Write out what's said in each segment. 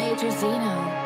Major Zeno.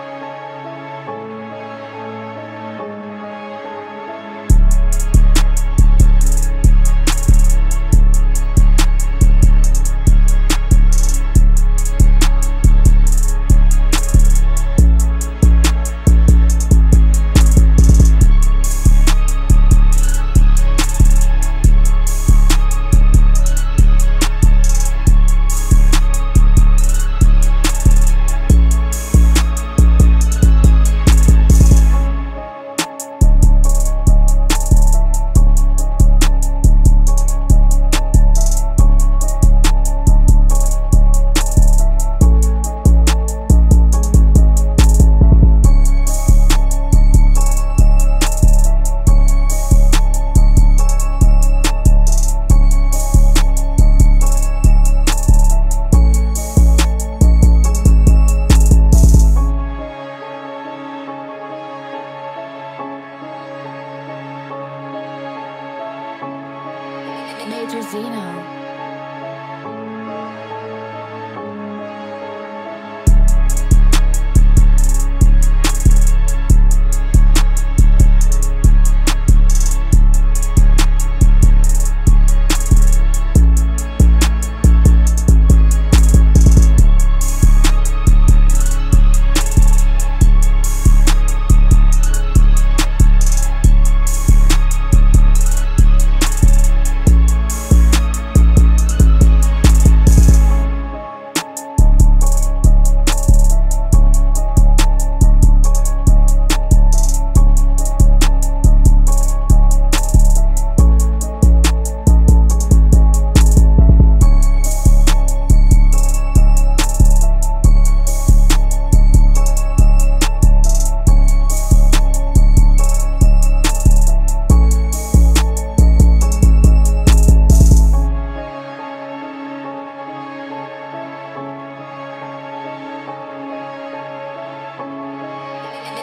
Zeno.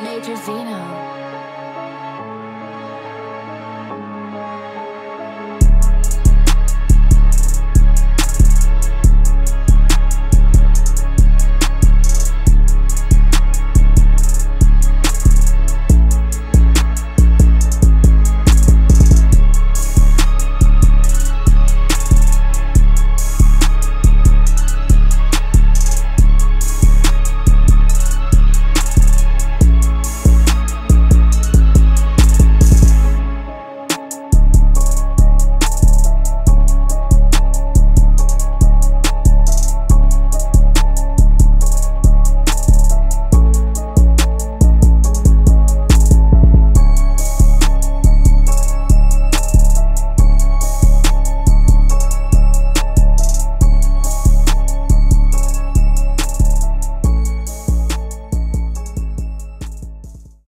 Major Zeno.